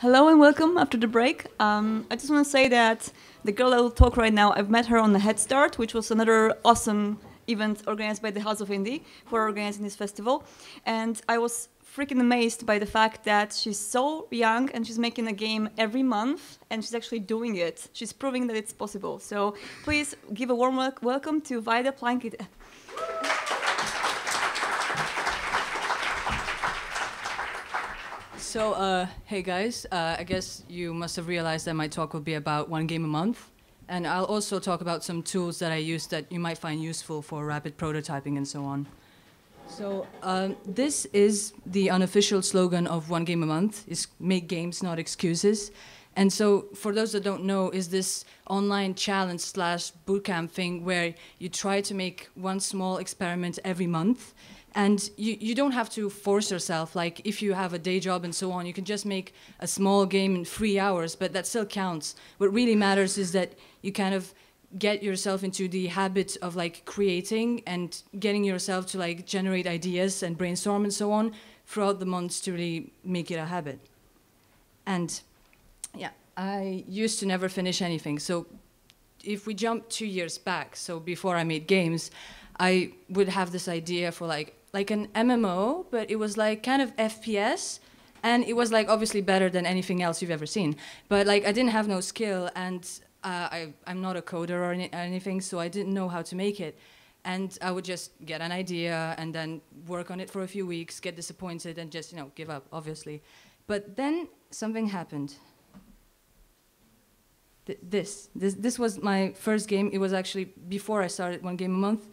Hello and welcome after the break. Um, I just want to say that the girl I will talk right now, I've met her on the Head Start, which was another awesome event organized by the House of Indie who are organizing this festival. And I was freaking amazed by the fact that she's so young and she's making a game every month and she's actually doing it. She's proving that it's possible. So please give a warm wel welcome to Vaida Plankyte. So, uh, hey guys, uh, I guess you must have realized that my talk will be about one game a month. And I'll also talk about some tools that I use that you might find useful for rapid prototyping and so on. So, um, this is the unofficial slogan of One Game a Month, is make games, not excuses. And so, for those that don't know, is this online challenge slash bootcamp thing where you try to make one small experiment every month and you, you don't have to force yourself like if you have a day job and so on you can just make a small game in three hours but that still counts. What really matters is that you kind of get yourself into the habit of like creating and getting yourself to like generate ideas and brainstorm and so on throughout the months to really make it a habit. And yeah i used to never finish anything. So if we jump two years back so before i made games i would have this idea for like like an MMO, but it was like kind of FPS, and it was like obviously better than anything else you've ever seen. But like I didn't have no skill, and uh, I I'm not a coder or any, anything, so I didn't know how to make it. And I would just get an idea and then work on it for a few weeks, get disappointed, and just you know give up, obviously. But then something happened. Th this this this was my first game. It was actually before I started one game a month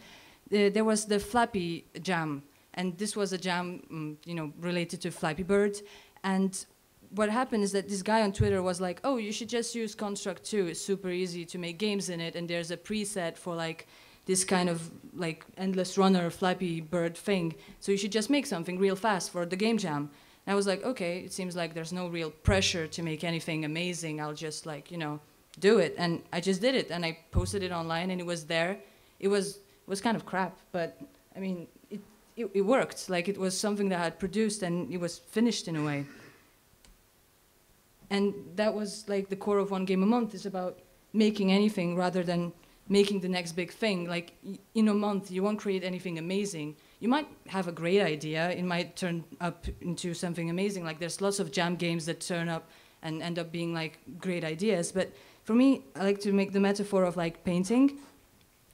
uh, there was the Flappy Jam, and this was a jam, um, you know, related to Flappy Bird. And what happened is that this guy on Twitter was like, "Oh, you should just use Construct 2. It's super easy to make games in it, and there's a preset for like this kind of like endless runner Flappy Bird thing. So you should just make something real fast for the game jam." And I was like, "Okay, it seems like there's no real pressure to make anything amazing. I'll just like you know do it." And I just did it, and I posted it online, and it was there. It was was kind of crap, but I mean, it, it, it, worked. Like it was something that I had produced and it was finished in a way. And that was like the core of One Game a Month is about making anything rather than making the next big thing. Like in a month, you won't create anything amazing. You might have a great idea. It might turn up into something amazing. Like there's lots of jam games that turn up and end up being like great ideas. But for me, I like to make the metaphor of like painting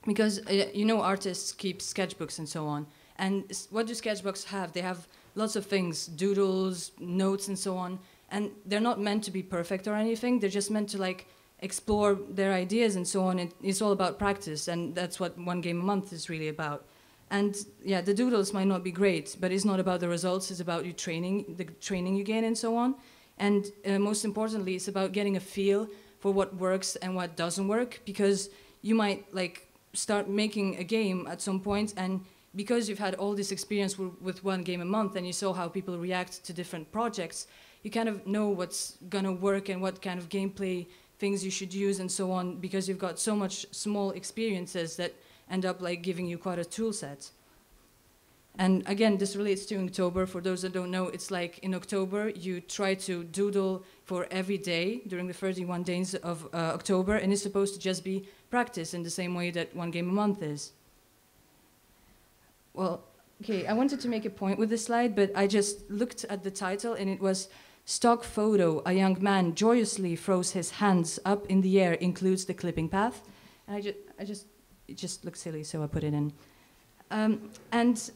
because uh, you know artists keep sketchbooks and so on. And what do sketchbooks have? They have lots of things doodles notes and so on. And they're not meant to be perfect or anything. They're just meant to like explore their ideas and so on. It, it's all about practice and that's what one game a month is really about. And yeah the doodles might not be great but it's not about the results. It's about you training the training you gain and so on. And uh, most importantly it's about getting a feel for what works and what doesn't work because you might like start making a game at some point and because you've had all this experience with one game a month and you saw how people react to different projects, you kind of know what's gonna work and what kind of gameplay things you should use and so on because you've got so much small experiences that end up like giving you quite a tool set. And again, this relates to Inktober. For those that don't know, it's like in October, you try to doodle for every day during the 31 days of uh, October, and it's supposed to just be practice in the same way that one game a month is. Well, okay, I wanted to make a point with this slide, but I just looked at the title and it was Stock photo, a young man joyously throws his hands up in the air, includes the clipping path. And I just, I just, it just looked silly, so I put it in. Um, and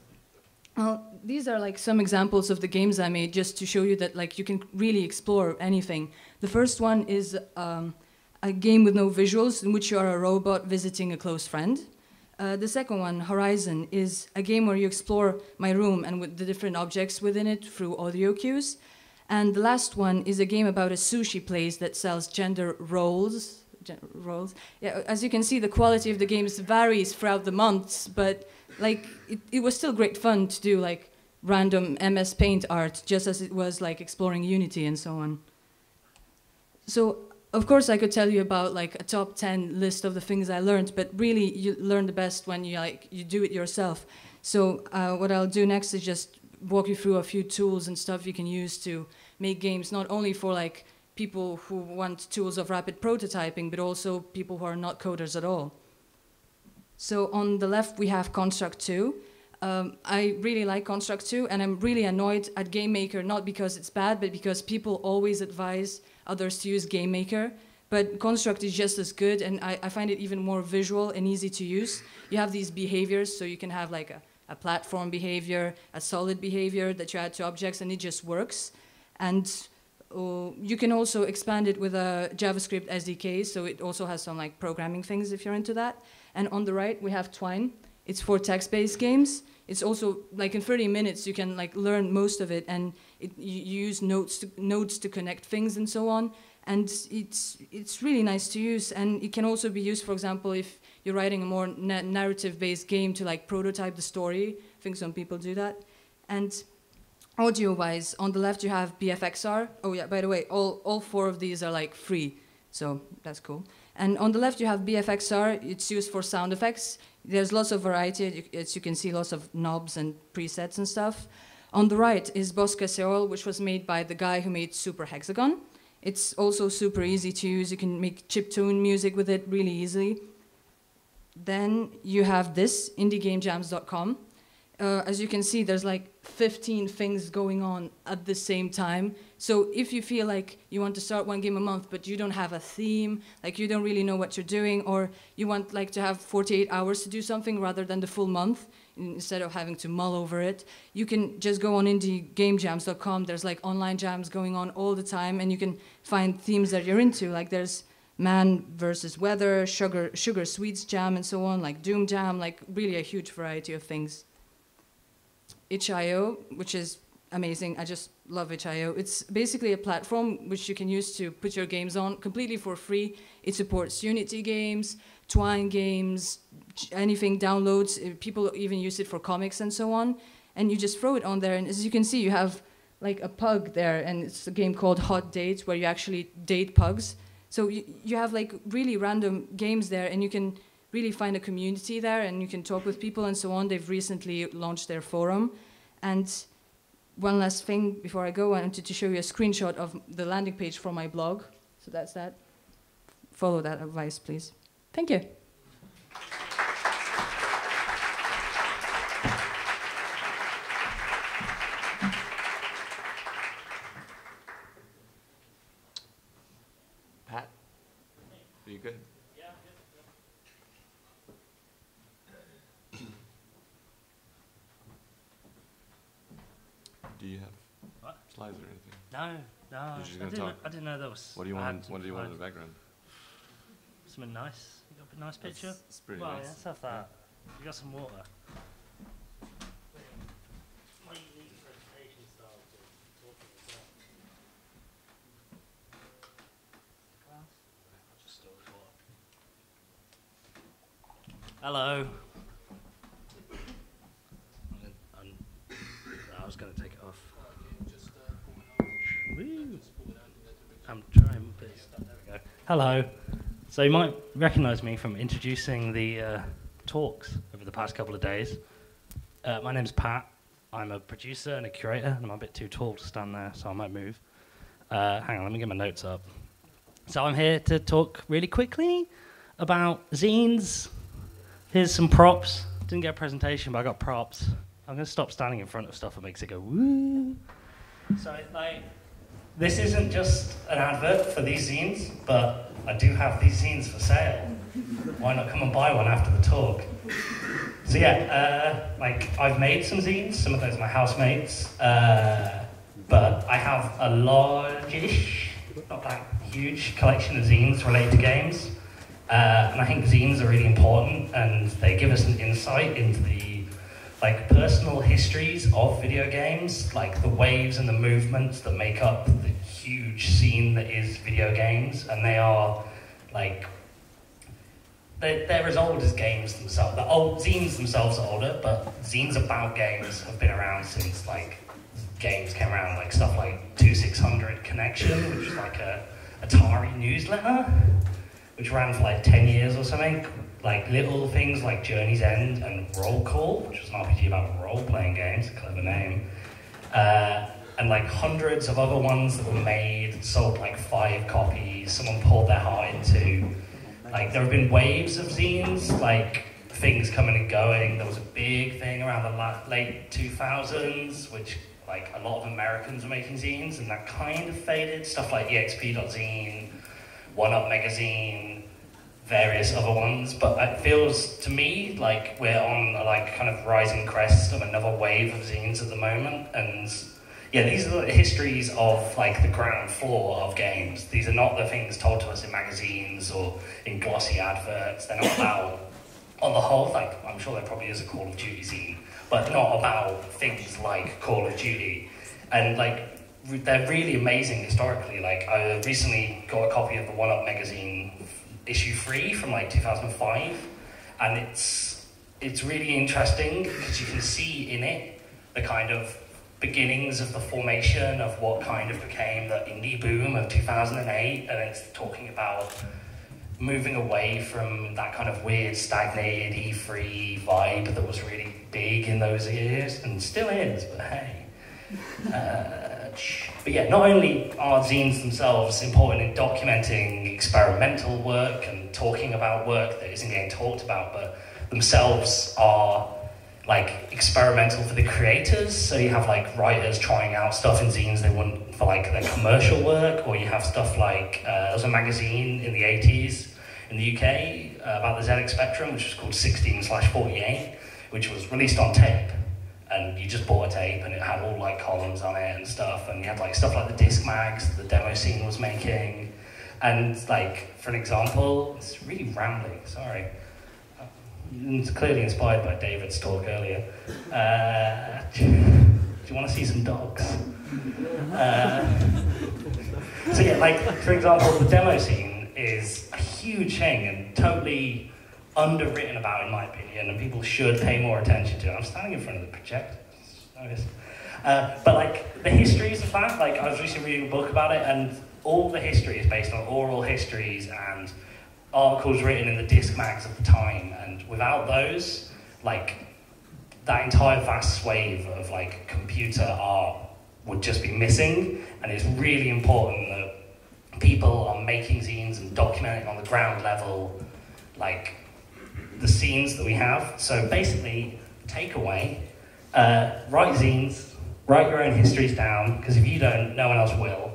well, these are like some examples of the games I made just to show you that like you can really explore anything. The first one is um, a game with no visuals in which you are a robot visiting a close friend. Uh, the second one, Horizon, is a game where you explore my room and with the different objects within it through audio cues. And the last one is a game about a sushi place that sells gender roles. roles. Yeah, as you can see, the quality of the games varies throughout the months, but like it, it was still great fun to do like random MS Paint art, just as it was like exploring Unity and so on. So of course, I could tell you about like a top 10 list of the things I learned, but really you learn the best when you like you do it yourself. So uh, what I'll do next is just walk you through a few tools and stuff you can use to make games not only for like people who want tools of rapid prototyping, but also people who are not coders at all. So on the left, we have Construct 2. Um, I really like Construct 2, and I'm really annoyed at GameMaker, not because it's bad, but because people always advise others to use GameMaker. But Construct is just as good, and I, I find it even more visual and easy to use. You have these behaviors, so you can have like a, a platform behavior, a solid behavior that you add to objects, and it just works. And uh, you can also expand it with a JavaScript SDK, so it also has some like programming things if you're into that. And on the right, we have Twine. It's for text-based games. It's also like in 30 minutes you can like learn most of it, and it, you use notes to, to connect things and so on. And it's it's really nice to use, and it can also be used, for example, if you're writing a more na narrative-based game to like prototype the story. I think some people do that. And audio-wise, on the left you have BFXR. Oh yeah, by the way, all all four of these are like free, so that's cool. And on the left, you have BFXR. It's used for sound effects. There's lots of variety. As you can see, lots of knobs and presets and stuff. On the right is Bosca Ceoil, which was made by the guy who made Super Hexagon. It's also super easy to use. You can make chiptune music with it really easily. Then you have this, indiegamejams.com. Uh, as you can see, there's like 15 things going on at the same time. So if you feel like you want to start one game a month, but you don't have a theme, like you don't really know what you're doing, or you want like to have 48 hours to do something rather than the full month, instead of having to mull over it, you can just go on indiegamejams.com. There's like online jams going on all the time, and you can find themes that you're into. Like there's man versus weather, sugar, sugar sweets jam, and so on, like doom jam, like really a huge variety of things itch.io, which is amazing. I just love itch.io. It's basically a platform which you can use to put your games on completely for free. It supports Unity games, Twine games, anything downloads. Uh, people even use it for comics and so on. And you just throw it on there, and as you can see, you have like a pug there, and it's a game called Hot Dates where you actually date pugs. So you, you have like really random games there, and you can really find a community there and you can talk with people and so on. They've recently launched their forum. And one last thing before I go, I wanted to show you a screenshot of the landing page for my blog. So that's that. Follow that advice, please. Thank you. Pat, are you good? Do you have What? slides or anything? No, no. I didn't, talk? I didn't know there was. What do you want? What do you want in the background? Something nice. You got a nice picture. It's pretty well, nice. yeah, let's have that. You got some water. My unique presentation style to talking as well. Glass? I'll just store the water. Hello. I'm gonna, I'm, I was going to take it off. Woo. I'm trying, but it's- there we go. Hello. So you might recognise me from introducing the uh, talks over the past couple of days. Uh, my name's Pat. I'm a producer and a curator, and I'm a bit too tall to stand there, so I might move. Uh, hang on, let me get my notes up. So I'm here to talk really quickly about zines. Here's some props. Didn't get a presentation, but I got props. I'm going to stop standing in front of stuff that makes it go woo. So, like, this isn't just an advert for these zines, but I do have these zines for sale. Why not come and buy one after the talk? So yeah, uh, like I've made some zines. Some of those are my housemates, uh, but I have a large-ish, not that huge, collection of zines related to games. Uh, and I think zines are really important, and they give us an insight into the like personal histories of video games, like the waves and the movements that make up the huge scene that is video games, and they are like they're, they're as old as games themselves. The old zines themselves are older, but zines about games have been around since like games came around, like stuff like 2600 Connection, which was like a Atari newsletter, which ran for like 10 years or something. Like little things like Journey's End and Roll Call, which was an RPG about role playing games, clever name. Uh, and like hundreds of other ones that were made, sold like five copies. Someone poured their heart into. Like there have been waves of zines, like things coming and going. There was a big thing around the la- late 2000s, which like a lot of Americans were making zines, and that kind of faded. Stuff like EXP.zine, One Up Magazine, various other ones. But it feels to me like we're on a like kind of rising crest of another wave of zines at the moment, and yeah, these are the histories of like the ground floor of games. These are not the things told to us in magazines or in glossy adverts. They're not about, on the whole, like I'm sure there probably is a Call of Duty scene, but not about things like Call of Duty. And like re- they're really amazing historically. Like I recently got a copy of the One Up magazine issue three from like 2005, and it's it's really interesting because you can see in it the kind of beginnings of the formation of what kind of became the indie boom of 2008, and it's talking about moving away from that kind of weird stagnated E3 vibe that was really big in those years and still is, but hey. Uh, but yeah, not only are zines themselves important in documenting experimental work and talking about work that isn't getting talked about, but themselves are like experimental for the creators. So you have like writers trying out stuff in zines they want for like their commercial work, or you have stuff like uh, there was a magazine in the 80s in the UK uh, about the ZX Spectrum, which was called 16 slash 48, which was released on tape. And you just bought a tape and it had all like columns on it and stuff. And you had like stuff like the disc mags the demo scene was making. And like, for an example, it's really rambling, sorry. It's clearly inspired by David's talk earlier. Uh, do you want to see some dogs? Uh, so yeah, like for example, the demo scene is a huge thing and totally underwritten about, in my opinion, and people should pay more attention to. it. I'm standing in front of the projector. Uh, but like the histories of that, like I was recently reading a book about it, and all the history is based on oral histories and articles written in the disc mags of the time. And without those, like that entire vast swathe of like computer art would just be missing. And it's really important that people are making zines and documenting on the ground level, like the scenes that we have. So basically, takeaway: uh, write zines, write your own histories down, because if you don't, no one else will.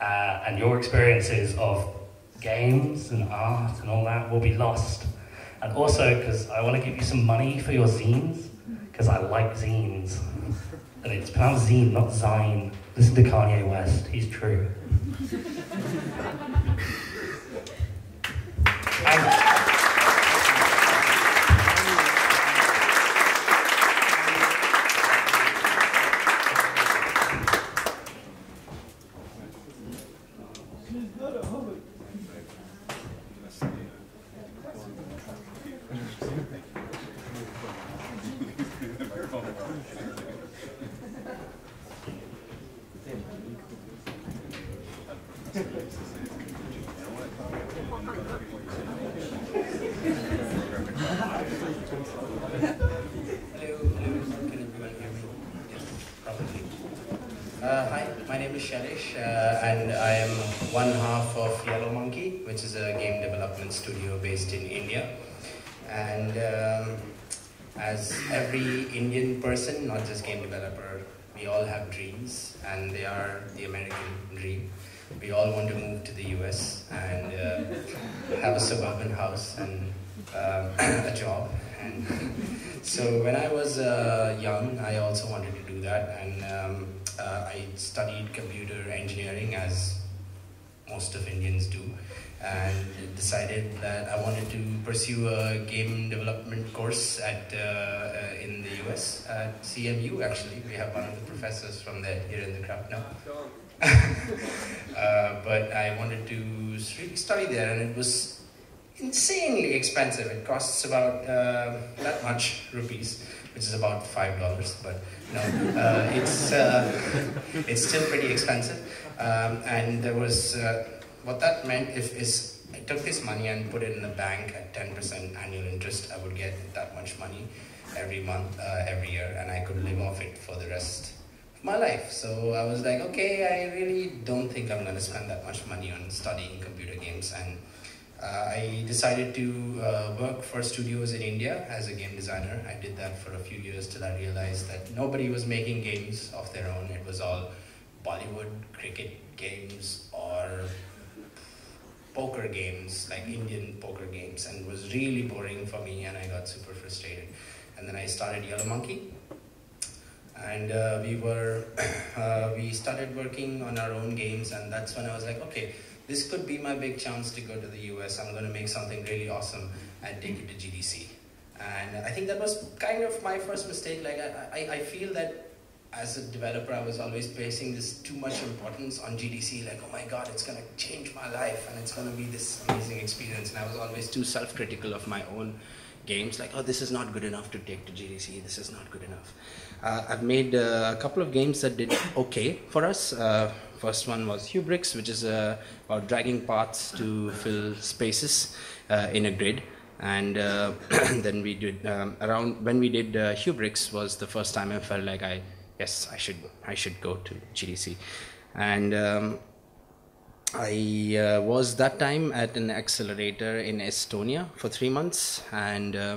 Uh, and your experiences of games and art and all that will be lost. And also, because I want to give you some money for your zines, because I like zines. And it's pronounced zine, not zine. Listen to Kanye West, he's true. And- Hello, hello. Can everyone hear me? Yes, probably. Uh, hi, my name is uh, and I am one half of Yellow Monkey, which is a game development studio based in India. And um, as every Indian person, not just game developer, we all have dreams, and they are the American dream. We all want to move to the US and uh, have a suburban house and um, a job. And so when I was uh, young, I also wanted to do that, and um, uh, I studied computer engineering as most of Indians do, and decided that I wanted to pursue a game development course at uh, uh, in the US at CMU. Actually, we have one of the professors from there here in the crowd now. uh, but I wanted to study there, and it was insanely expensive. It costs about uh, that much rupees, which is about five dollars. But no, uh, it's uh, it's still pretty expensive. Um, and there was uh, what that meant if is I took this money and put it in the bank at ten percent annual interest, I would get that much money every month, uh, every year, and I could live off it for the rest of my life. So I was like, okay, I really don't think I'm going to spend that much money on studying computer games. And I decided to uh, work for studios in India as a game designer. I did that for a few years till I realized that nobody was making games of their own. It was all Bollywood cricket games or poker games, like Indian poker games, and it was really boring for me, and I got super frustrated. And then I started Yellow Monkey, and uh, we were uh, we started working on our own games, and that's when I was like, okay, this could be my big chance to go to the US. I'm going to make something really awesome and take it to GDC. And I think that was kind of my first mistake. Like I, I, I feel that as a developer, I was always placing this too much importance on GDC, like, oh my God, it's going to change my life and it's going to be this amazing experience. And I was always too self critical of my own games, like, oh, this is not good enough to take to GDC, this is not good enough. Uh, I've made uh, a couple of games that did okay for us. Uh, first one was Hue Brix, which is uh, about dragging paths to fill spaces uh, in a grid. And uh, then we did um, around when we did uh, was the first time I felt like I yes, I should I should go to GDC, and um, I uh, was that time at an accelerator in Estonia for three months, and uh,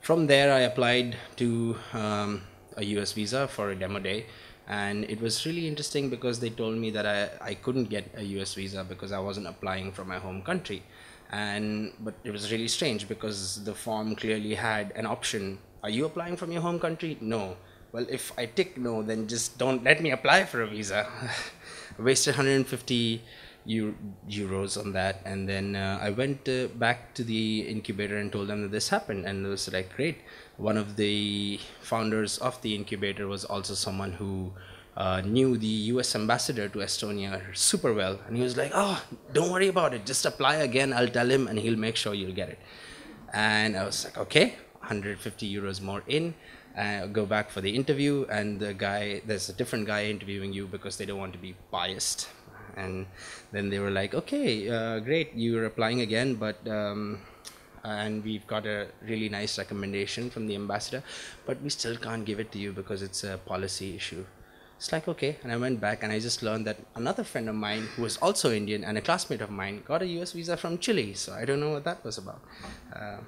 from there I applied to um, a US visa for a demo day. And it was really interesting because they told me that I, I couldn't get a US visa because I wasn't applying from my home country. And but it was really strange because the form clearly had an option. Are you applying from your home country? No well, if I tick no, then just don't let me apply for a visa. I wasted 150 Euro, euros on that, and then uh, I went uh, back to the incubator and told them that this happened, and it was like great. One of the founders of the incubator was also someone who uh, knew the U.S. ambassador to Estonia super well, and he was like, "Oh, don't worry about it. Just apply again. I'll tell him, and he'll make sure you'll get it." And I was like, "Okay." 150 euros more in uh, go back for the interview and the guy there's a different guy interviewing you because they don't want to be biased and then they were like okay uh, great you're applying again but um, and we've got a really nice recommendation from the ambassador but we still can't give it to you because it's a policy issue it's like okay and i went back and i just learned that another friend of mine who was also indian and a classmate of mine got a us visa from chile so i don't know what that was about uh,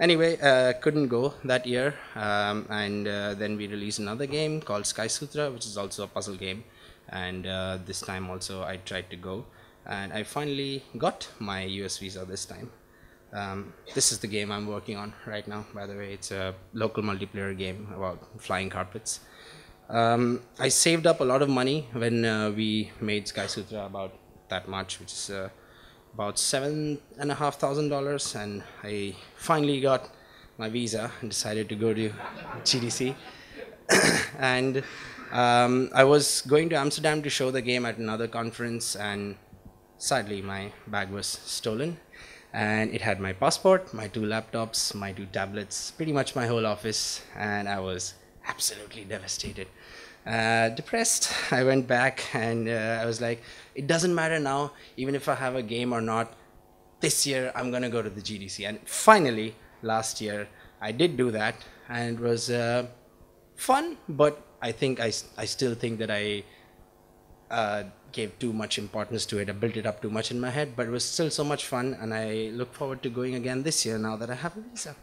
Anyway, uh, couldn't go that year, um, and uh, then we released another game called Sky Sutra, which is also a puzzle game. And uh, this time also I tried to go, and I finally got my US visa this time. Um, this is the game I'm working on right now. By the way, it's a local multiplayer game about flying carpets. Um, I saved up a lot of money when uh, we made Sky Sutra about that much, which is uh, about seven and a half thousand dollars and I finally got my visa and decided to go to GDC and um, I was going to Amsterdam to show the game at another conference and sadly my bag was stolen and it had my passport, my two laptops, my two tablets, pretty much my whole office and I was absolutely devastated. Uh, depressed. I went back and uh, I was like, it doesn't matter now, even if I have a game or not. This year, I'm gonna go to the GDC. And finally, last year, I did do that, and it was uh, fun. But I think I, I still think that I uh, gave too much importance to it. I built it up too much in my head, but it was still so much fun, and I look forward to going again this year now that I have a visa.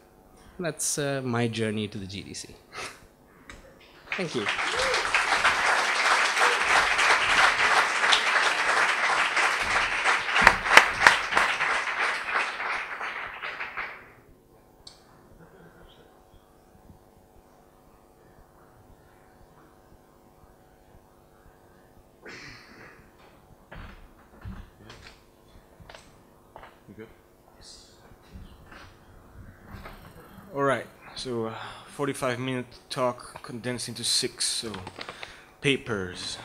That's uh, my journey to the GDC. Thank you. All right, so uh, 45 minute talk condensed into six, so papers.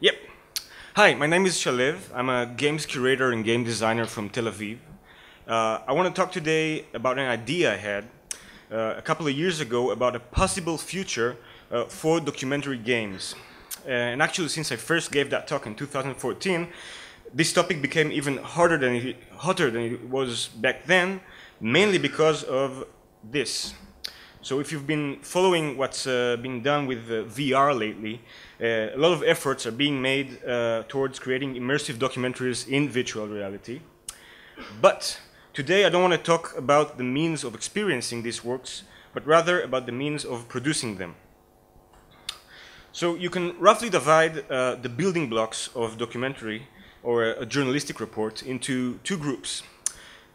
Yep. Hi, my name is Shalev. I'm a games curator and game designer from Tel Aviv. Uh, I want to talk today about an idea I had uh, a couple of years ago about a possible future uh, for documentary games. and actually, since I first gave that talk in 2014, this topic became even harder than it, hotter than it was back then, mainly because of this. So if you've been following what's uh, been done with uh, VR lately, uh, a lot of efforts are being made uh, towards creating immersive documentaries in virtual reality. But today I don't want to talk about the means of experiencing these works, but rather about the means of producing them. So you can roughly divide uh, the building blocks of documentary or a, a, journalistic report into two groups.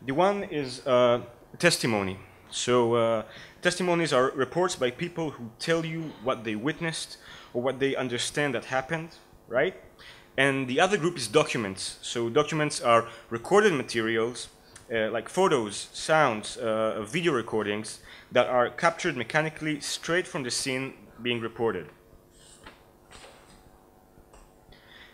The one is uh, testimony. So uh, testimonies are reports by people who tell you what they witnessed or what they understand that happened, right? And the other group is documents. So documents are recorded materials uh, like photos, sounds, uh, video recordings that are captured mechanically straight from the scene being reported.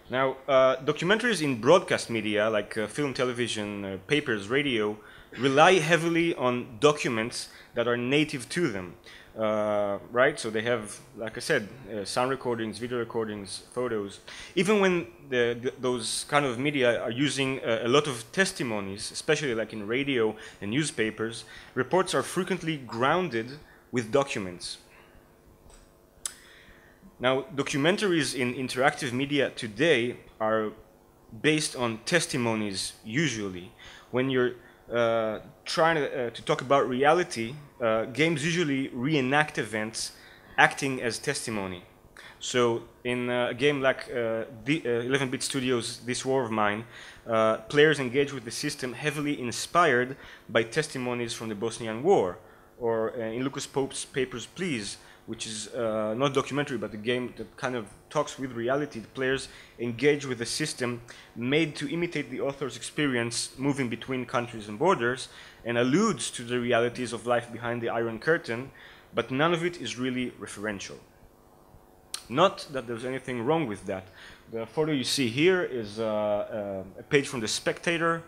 Now, uh, documentaries in broadcast media, like uh, film, television, uh, papers, radio, rely heavily on documents that are native to them, uh, right? So they have, like I said, uh, sound recordings, video recordings, photos. Even when the, those kind of media are using uh, a lot of testimonies, especially like in radio and newspapers, reports are frequently grounded with documents. Now, documentaries in interactive media today are based on testimonies, usually. When you're uh, trying to, uh, to, talk about reality, uh, games usually reenact events acting as testimony. So, in uh, a game like 11-bit uh, Studios' This War of Mine, uh, players engage with the system heavily inspired by testimonies from the Bosnian War. Or in Lucas Pope's Papers, Please, which is uh, not documentary, but a game that kind of talks with reality. The players engage with a system made to imitate the author's experience moving between countries and borders and alludes to the realities of life behind the Iron Curtain, but none of it is really referential. Not that there's anything wrong with that. The photo you see here is uh, uh, a page from The Spectator.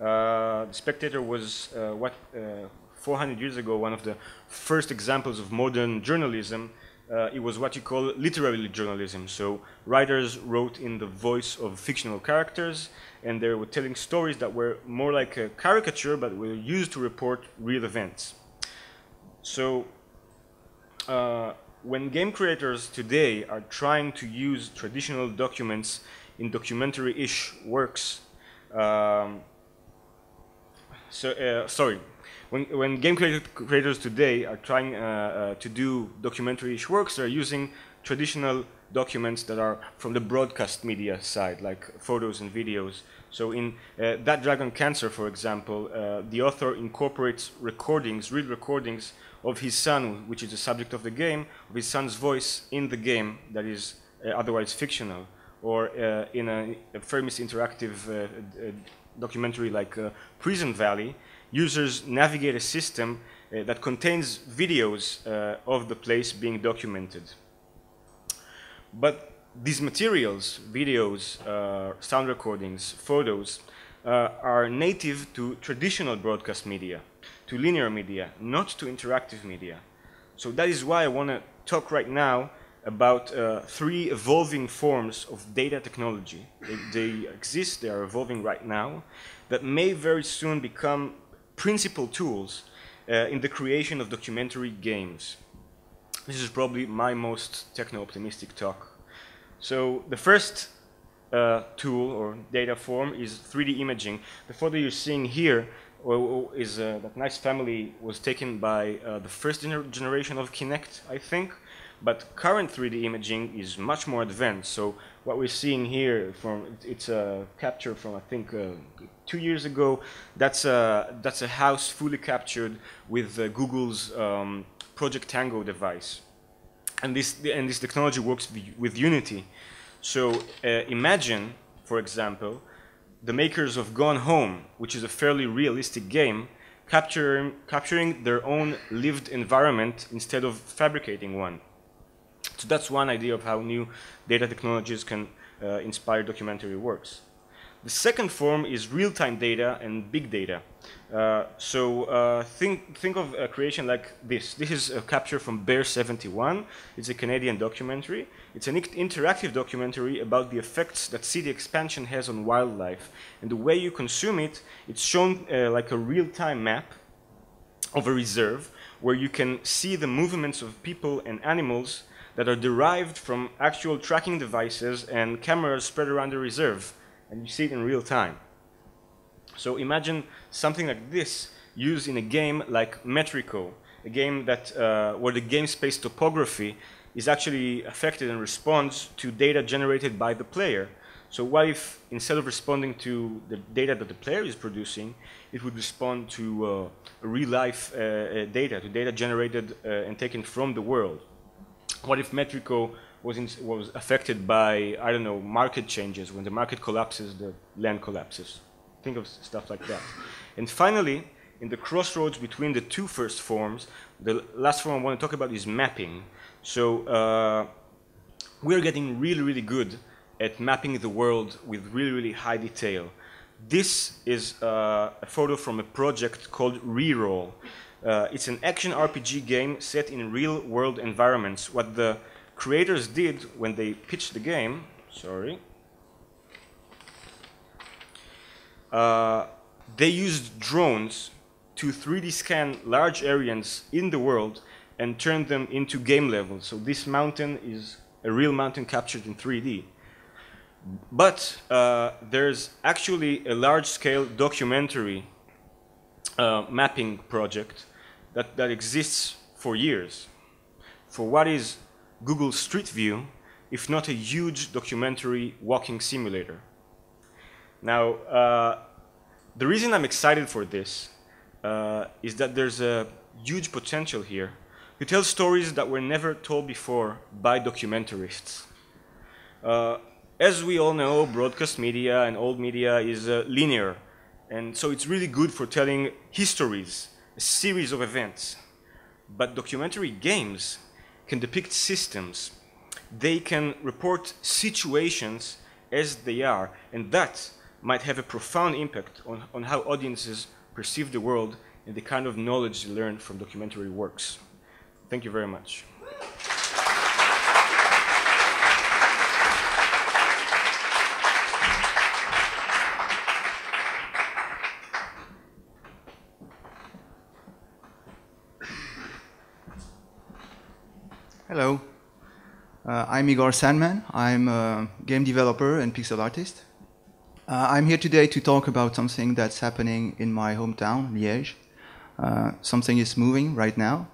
Uh, the Spectator was uh, what uh, 400 years ago, one of the first examples of modern journalism, uh, it was what you call literary journalism. So writers wrote in the voice of fictional characters, and they were telling stories that were more like a caricature, but were used to report real events. So uh, when game creators today are trying to use traditional documents in documentary-ish works, um, so uh, sorry, when, when game creators today are trying uh, uh, to do documentary-ish works, they're using traditional documents that are from the broadcast media side, like photos and videos. So in uh, That Dragon Cancer, for example, uh, the author incorporates recordings, real recordings of his son, which is the subject of the game, of his son's voice in the game that is uh, otherwise fictional. Or uh, in a, a famous interactive documentary like Prison Valley, users navigate a system uh, that contains videos uh, of the place being documented. But these materials, videos, uh, sound recordings, photos, uh, are native to traditional broadcast media, to linear media, not to interactive media. So that is why I want to talk right now about uh, three evolving forms of data technology. They, they, exist, they are evolving right now, that may very soon become principal tools uh, in the creation of documentary games. This is probably my most techno-optimistic talk. So the first uh, tool or data form is 3D imaging. The photo you're seeing here is uh, that nice family was taken by uh, the first gener generation of Kinect, I think. But current 3D imaging is much more advanced. So what we're seeing here, from it's a capture from I think uh, two years ago. That's a that's a house fully captured with uh, Google's um, Project Tango device, and this and this technology works with Unity. So uh, imagine, for example, the makers of Gone Home, which is a fairly realistic game, capturing capturing their own lived environment instead of fabricating one. So that's one idea of how new data technologies can uh, inspire documentary works. The second form is real-time data and big data. Uh, so uh, think, think of a creation like this. This is a capture from Bear 71. It's a Canadian documentary. It's an interactive documentary about the effects that city expansion has on wildlife. And the way you consume it, it's shown uh, like a real-time map of a reserve where you can see the movements of people and animals that are derived from actual tracking devices and cameras spread around the reserve, and you see it in real time. So imagine something like this used in a game like Metrico, a game that, uh, where the game space topography is actually affected and responds to data generated by the player. So what if instead of responding to the data that the player is producing, it would respond to uh, real life uh, uh, data, to data generated uh, and taken from the world? What if Metrico was, in, was affected by, I don't know, market changes? When the market collapses, the land collapses. Think of stuff like that. And finally, in the crossroads between the two first forms, the last form I want to talk about is mapping. So uh, we're getting really, really good at mapping the world with really, really high detail. This is uh, a photo from a project called Reroll. Uh, it's an action RPG game set in real world environments. What the creators did when they pitched the game, sorry, uh, they used drones to 3D scan large areas in the world and turn them into game levels. So this mountain is a real mountain captured in 3D. But uh, there's actually a large-scale documentary uh, mapping project that, that exists for years. For what is Google Street View, if not a huge documentary walking simulator? Now, uh, the reason I'm excited for this uh, is that there's a huge potential here to tell stories that were never told before by documentarists. Uh, as we all know, broadcast media and old media is uh, linear, and so it's really good for telling histories, a series of events. But documentary games can depict systems. They can report situations as they are, and that might have a profound impact on, on how audiences perceive the world and the kind of knowledge they learn from documentary works. Thank you very much. Hello, uh, I'm Igor Sandman. I'm a game developer and pixel artist. Uh, I'm here today to talk about something that's happening in my hometown, Liège. Uh, something is moving right now.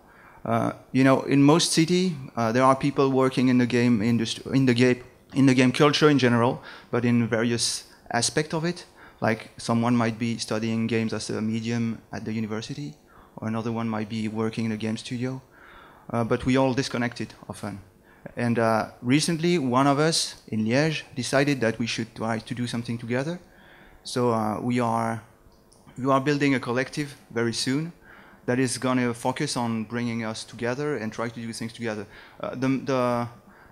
Uh, you know, in most city, uh, there are people working in the game industry, in the game, in the game culture in general, but in various aspects of it. Like someone might be studying games as a medium at the university, or another one might be working in a game studio. Uh, but we all disconnected often. And uh, recently, one of us in Liège decided that we should try to do something together. So uh, we are we are building a collective very soon that is going to focus on bringing us together and try to do things together. Uh, the, the,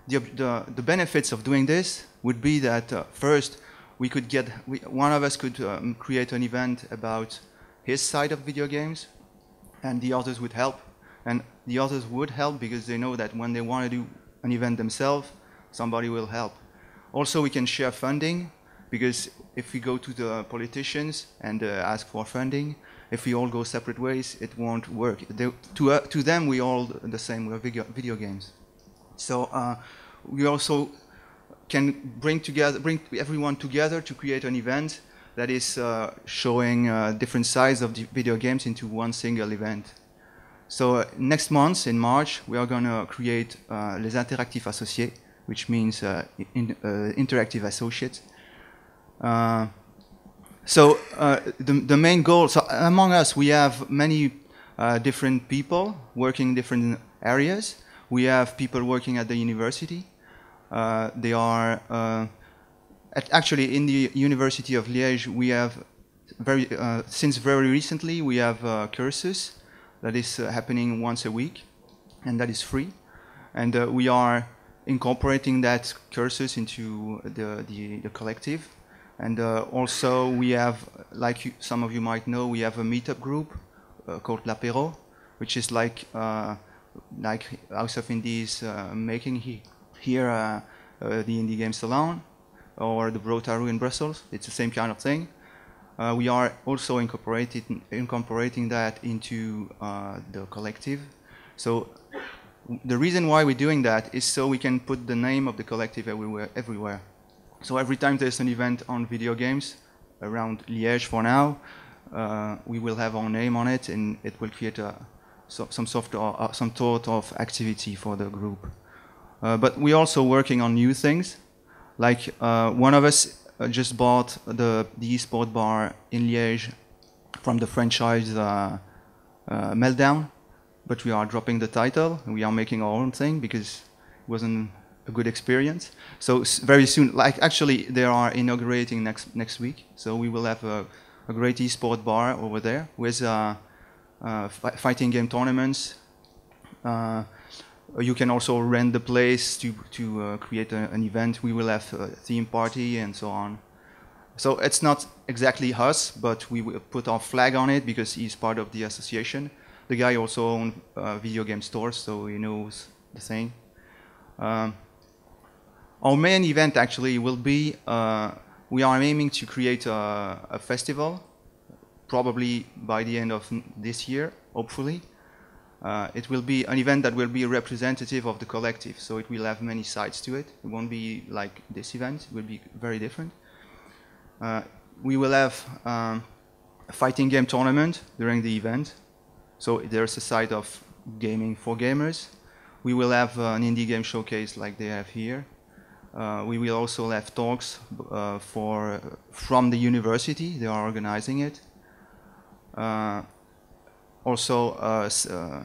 the, the, the, benefits of doing this would be that uh, first we could get we, one of us could um, create an event about his side of video games, and the others would help. And the others would help because they know that when they want to do an event themselves, somebody will help. Also, we can share funding because if we go to the politicians and uh, ask for funding, if we all go separate ways, it won't work. They, to, uh, to them, we all the same. We're video, video games. So uh, we also can bring together, bring everyone together to create an event that is uh, showing uh, different sides of the video games into one single event. So uh, next month, in March, we are going to create uh, Les Interactifs Associés, which means uh, in, uh, interactive associates. Uh, so uh, the, the main goal, so among us, we have many different people working in different areas. We have people working at the university. they are, actually in the University of Liège, we have very, since very recently, we have cursus that is uh, happening once a week, and that is free. And uh, we are incorporating that cursus into the, the, the collective. And uh, also we have, like you, some of you might know, we have a meetup group called L'Apéro, which is like like House of Indies uh, making he, here uh, uh, the Indie Game Salon or the Brotaru in Brussels. It's the same kind of thing. Uh, we are also incorporating, incorporating that into uh, the collective. So the reason why we're doing that is so we can put the name of the collective everywhere. everywhere. So every time there's an event on video games around Liège for now, uh, we will have our name on it and it will create a, so, some, soft, uh, some sort of activity for the group. Uh, but we're also working on new things. Like uh, one of us just bought the, the esport bar in Liège from the franchise uh, uh, Meltdown, but we are dropping the title we are making our own thing because it wasn't a good experience. So very soon, like actually, they are inaugurating next next week. So we will have a, a great esport bar over there with uh, uh, fighting game tournaments. Uh, you can also rent the place to to uh, create a, an event. We will have a theme party and so on. So it's not exactly us, but we will put our flag on it because he's part of the association. The guy also owns uh, video game stores, so he knows the thing. Um, our main event actually will be uh, we are aiming to create a, a festival, probably by the end of this year, hopefully. Uh, it will be an event that will be representative of the collective, so it will have many sides to it. It won't be like this event, it will be very different. Uh, we will have um, a fighting game tournament during the event, so there's a side of gaming for gamers. We will have uh, an indie game showcase like they have here. Uh, we will also have talks uh, for from the university, they are organizing it. Also uh, uh,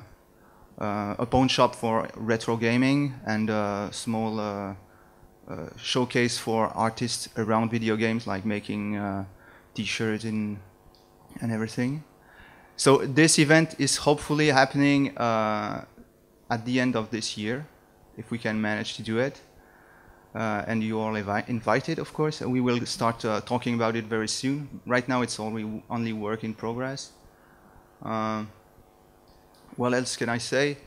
uh, a pawn shop for retro gaming and a small showcase for artists around video games, like making t-shirts and, and everything. So this event is hopefully happening at the end of this year, if we can manage to do it. Uh, and you are invi invited, of course. We will start uh, talking about it very soon. Right now, it's only only work in progress. Um, what else can I say?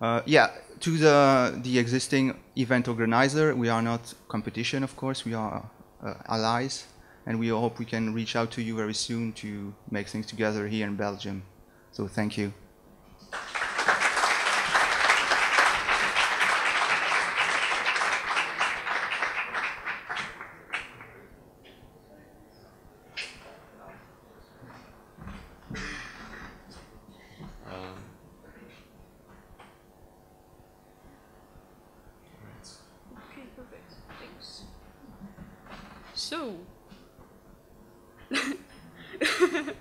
Uh, yeah, to the, the existing event organizer, we are not competition, of course, we are uh, allies, and we hope we can reach out to you very soon to make things together here in Belgium. So thank you.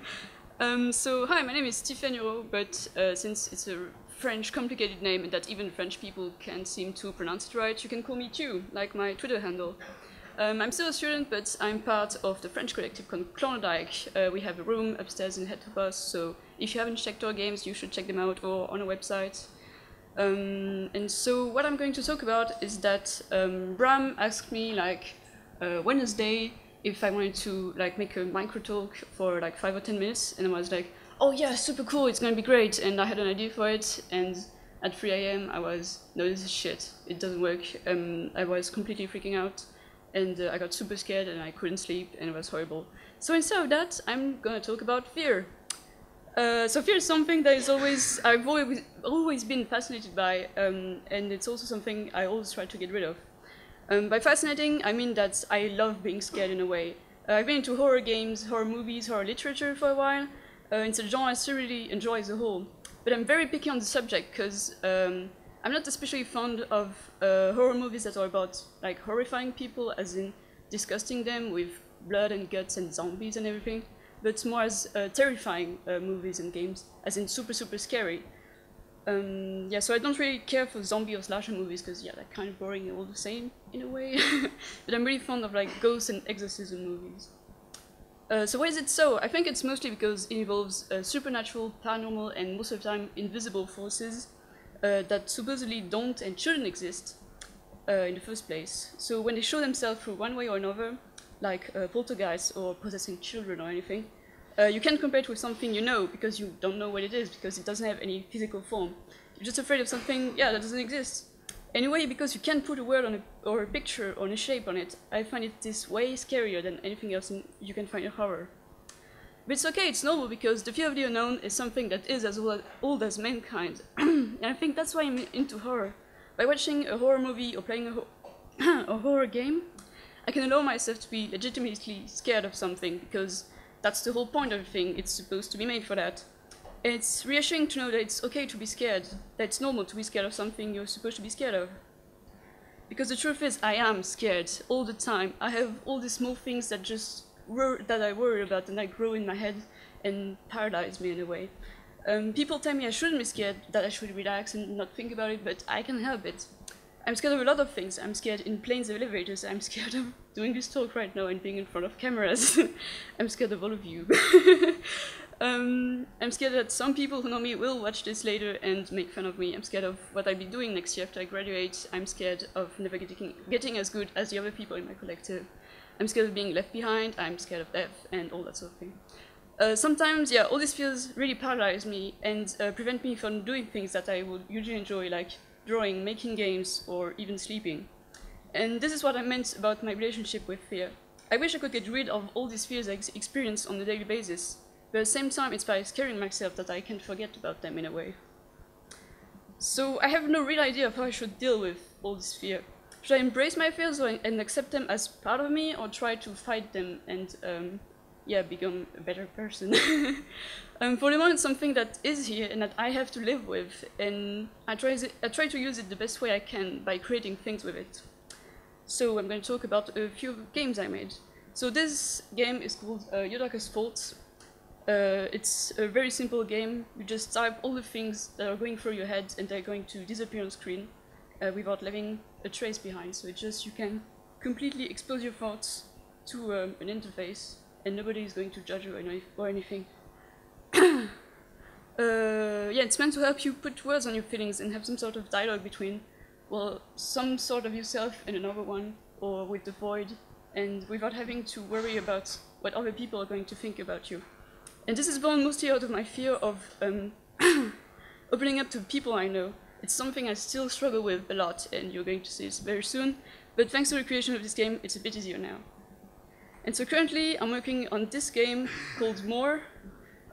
Um, so, hi, my name is Stéphane Hureau, but uh, since it's a French complicated name and that even French people can't seem to pronounce it right, you can call me Q, like my Twitter handle. Um, I'm still a student, but I'm part of the French collective called Klondike. Uh, we have a room upstairs in head so if you haven't checked our games, you should check them out or on our website. Um, and so what I'm going to talk about is that um, Bram asked me like uh, Wednesday if I wanted to like make a micro talk for like five or ten minutes, and I was like, oh yeah, super cool, it's gonna be great, and I had an idea for it, and at 3 a.m. I was, no, this is shit, it doesn't work. Um, I was completely freaking out, and uh, I got super scared, and I couldn't sleep, and it was horrible. So instead of that, I'm gonna talk about fear. Uh, so fear is something that is always I've always always been fascinated by, um, and it's also something I always try to get rid of. Um, by fascinating, I mean that I love being scared in a way. Uh, I've been into horror games, horror movies, horror literature for a while. Uh, it's a genre I still really enjoy as a whole. But I'm very picky on the subject because um, I'm not especially fond of uh, horror movies that are about like horrifying people, as in disgusting them with blood and guts and zombies and everything, but more as uh, terrifying uh, movies and games, as in super, super scary. Um, yeah, so I don't really care for zombie or slasher movies because yeah, they're kind of boring all the same in a way. but I'm really fond of like ghost and exorcism movies. Uh, so why is it so? I think it's mostly because it involves uh, supernatural, paranormal, and most of the time invisible forces uh, that supposedly don't and shouldn't exist uh, in the first place. So when they show themselves through one way or another, like uh, poltergeists or possessing children or anything, uh, you can't compare it with something you know because you don't know what it is because it doesn't have any physical form. You're just afraid of something, yeah, that doesn't exist. Anyway, because you can't put a word on a, or a picture or a shape on it, I find it this way scarier than anything else you can find in horror. But it's okay, it's normal because the fear of the unknown is something that is as old, old as mankind. and I think that's why I'm into horror. By watching a horror movie or playing a, ho- a horror game, I can allow myself to be legitimately scared of something because that's the whole point of the thing. It's supposed to be made for that. It's reassuring to know that it's okay to be scared, that it's normal to be scared of something you're supposed to be scared of. Because the truth is, I am scared all the time. I have all these small things that just that I worry about and that grow in my head and paralyze me in a way. Um, people tell me I shouldn't be scared, that I should relax and not think about it, but I can help it. I'm scared of a lot of things. I'm scared in planes and elevators. I'm scared of doing this talk right now and being in front of cameras. I'm scared of all of you. um, I'm scared that some people who know me will watch this later and make fun of me. I'm scared of what I'll be doing next year after I graduate. I'm scared of never getting, getting as good as the other people in my collective. I'm scared of being left behind. I'm scared of death and all that sort of thing. Uh, sometimes, yeah, all these fears really paralyze me and uh, prevent me from doing things that I would usually enjoy, like drawing, making games, or even sleeping. And this is what I meant about my relationship with fear. I wish I could get rid of all these fears I ex- experience on a daily basis, but at the same time, it's by scaring myself that I can forget about them in a way. So I have no real idea of how I should deal with all this fear. Should I embrace my fears and accept them as part of me, or try to fight them and um, yeah, become a better person. um, for the moment, something that is here and that I have to live with, and I try, I try to use it the best way I can by creating things with it. So I'm going to talk about a few games I made. So this game is called uh, Yodakas Fault. Uh, it's a very simple game. You just type all the things that are going through your head, and they're going to disappear on screen uh, without leaving a trace behind. So it's just you can completely expose your thoughts to um, an interface and nobody is going to judge you or anything. Uh, yeah, it's meant to help you put words on your feelings and have some sort of dialogue between, well, some sort of yourself and another one, or with the void, and without having to worry about what other people are going to think about you. And this is born mostly out of my fear of um, opening up to people I know. It's something I still struggle with a lot, and you're going to see this very soon. But thanks to the creation of this game, it's a bit easier now. And so currently I'm working on this game called More.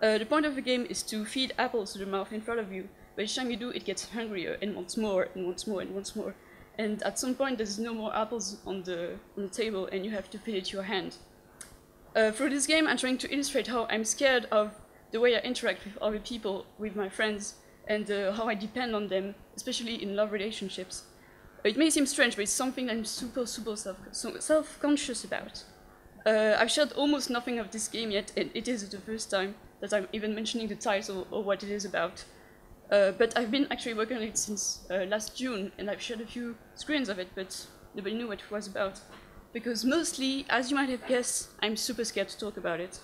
Uh, the point of the game is to feed apples to the mouth in front of you. But each time you do, it gets hungrier and wants more and wants more and wants more. And at some point, there's no more apples on the, on the table and you have to feed it your hand. Uh, through this game, I'm trying to illustrate how I'm scared of the way I interact with other people, with my friends, and uh, how I depend on them, especially in love relationships. It may seem strange, but it's something I'm super, super self, self conscious about. Uh, I've shared almost nothing of this game yet, and it is the first time that I'm even mentioning the title or what it is about. Uh, but I've been actually working on it since uh, last June, and I've shared a few screens of it, but nobody knew what it was about. Because mostly, as you might have guessed, I'm super scared to talk about it.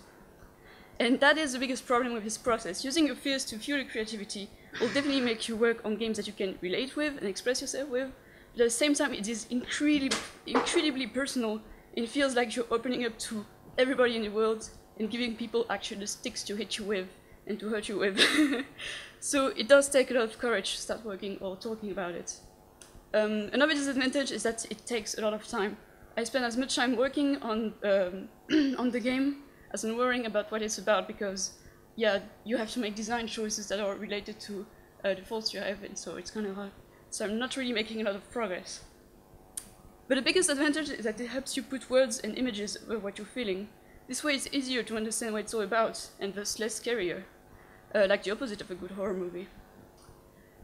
And that is the biggest problem with this process. Using your fears to fuel your creativity will definitely make you work on games that you can relate with and express yourself with. But at the same time, it is incredibly, incredibly personal. It feels like you're opening up to everybody in the world and giving people actually sticks to hit you with and to hurt you with. so it does take a lot of courage to start working or talking about it. Um, another disadvantage is that it takes a lot of time. I spend as much time working on um, on the game as in worrying about what it's about because, yeah, you have to make design choices that are related to uh, the faults you have, and so it's kind of hard. So I'm not really making a lot of progress. But the biggest advantage is that it helps you put words and images over what you're feeling. This way it's easier to understand what it's all about, and thus less scarier, uh, like the opposite of a good horror movie.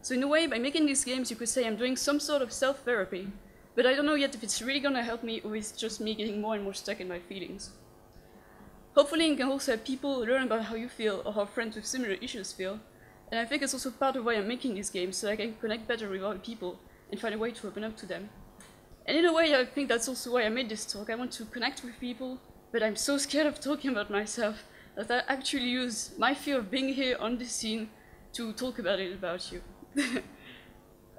So in a way, by making these games, you could say I'm doing some sort of self-therapy, but I don't know yet if it's really gonna help me or it's just me getting more and more stuck in my feelings. Hopefully, it can also help people learn about how you feel or how friends with similar issues feel. And I think it's also part of why I'm making these games, so I can connect better with other people and find a way to open up to them. And in a way, I think that's also why I made this talk. I want to connect with people, but I'm so scared of talking about myself that I actually use my fear of being here on this scene to talk about it about you.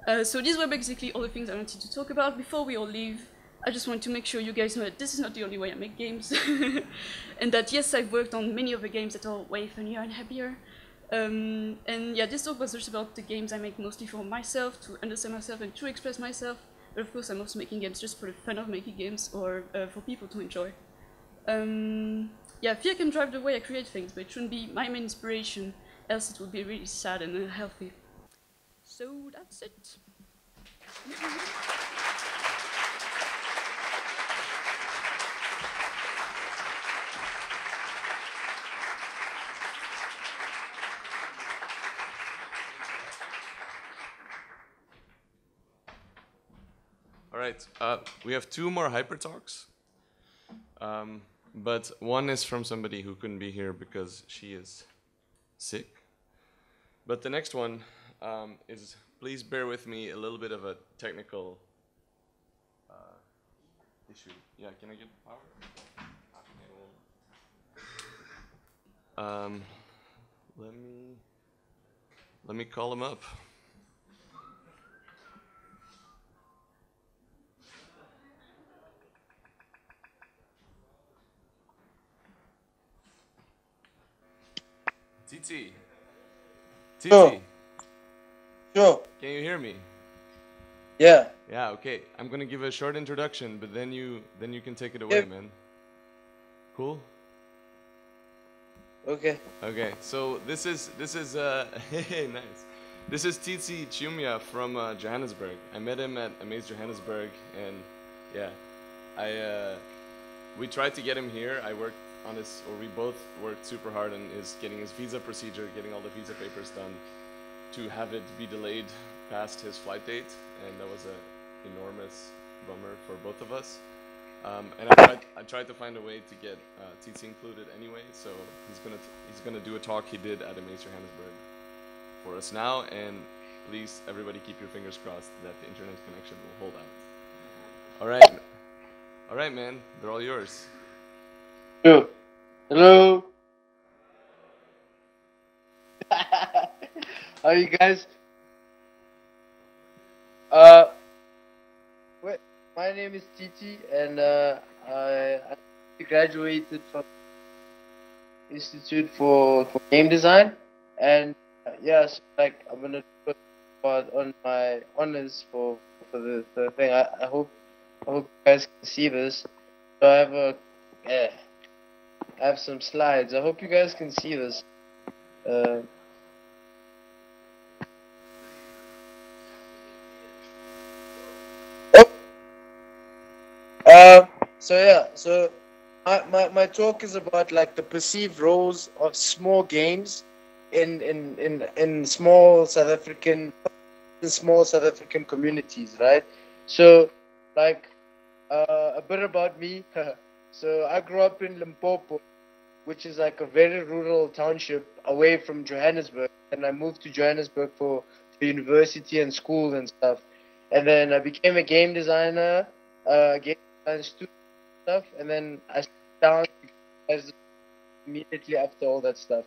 uh, so these were basically all the things I wanted to talk about. Before we all leave, I just want to make sure you guys know that this is not the only way I make games, and that yes, I've worked on many other games that are way funnier and happier. Um, and yeah, this talk was just about the games I make mostly for myself, to understand myself and to express myself. But of course, I'm also making games just for the fun of making games or uh, for people to enjoy. Um, yeah, fear can drive the way I create things, but it shouldn't be my main inspiration, else it would be really sad and unhealthy. So that's it. All right, uh, we have two more hyper talks. Um, but one is from somebody who couldn't be here because she is sick. But the next one um, is please bear with me a little bit of a technical uh, issue. Yeah, can I get power? Um, let me let me call him up. TT. TT. Sure. Sure. Can you hear me? Yeah. Yeah, okay. I'm gonna give a short introduction, but then you then you can take it away, Yeah. man. Cool? Okay. Okay, so this is this is uh hey nice. This is TT Chiumya from uh, Johannesburg. I met him at Amaze Johannesburg, and yeah, I uh, we tried to get him here. I worked on his, or we both worked super hard on his getting his visa procedure, getting all the visa papers done, to have it be delayed past his flight date, and that was an enormous bummer for both of us. Um, and I tried, I tried to find a way to get uh, included anyway, so he's gonna he's gonna do a talk he did at Amaze Johannesburg for us now, and please everybody keep your fingers crossed that the internet connection will hold out. All right, all right, man, they're all yours. Sure. Hello. How are you guys? Uh, wait, my name is Titi, and uh, I, graduated from Institute for, for Game Design, and uh, yes, like I'm gonna put part on my honors for for the, the thing. I, I hope I hope you guys can see this. So I have a eh, I have some slides. I hope you guys can see this. Uh, oh. Uh, so yeah, so my, my, my talk is about like the perceived roles of small games in in, in, in small South African small South African communities, right? So like uh, a bit about me. so I grew up in Limpopo, which is like a very rural township away from Johannesburg, and I moved to Johannesburg for, university and school and stuff. And then I became a game designer, uh, game design student and stuff, and then I down as immediately after all that stuff.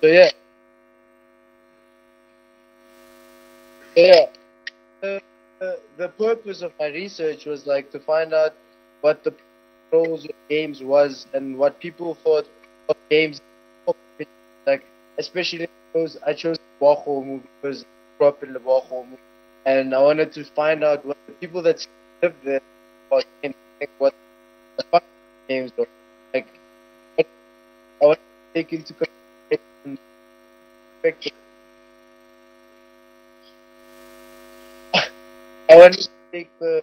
So yeah. Yeah. The purpose of my research was like to find out what the roles of games was and what people thought of games like especially because I chose Warhol because I grew up in the Warhol and I wanted to find out what the people that lived there about games think what the games were like I want to take into consideration perspective I want to take the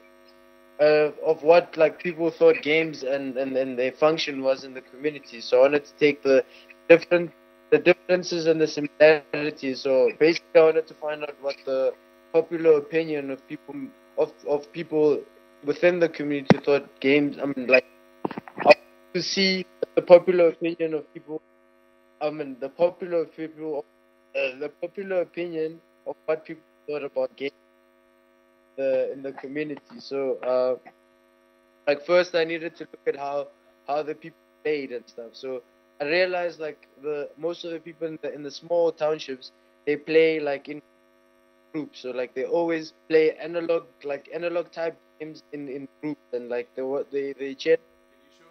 uh, of what like people thought games and, and, and their function was in the community. So I wanted to take the different the differences and the similarities. So basically, I wanted to find out what the popular opinion of people of, of people within the community thought games. I mean, like to see the popular opinion of people. I mean, the popular people, uh, the popular opinion of what people thought about games the in the community. So, uh, like first, I needed to look at how how the people played and stuff. So, I realized like the most of the people in the in the small townships they play like in groups. So like they always play analog like analog type games in in groups and like they they they chat.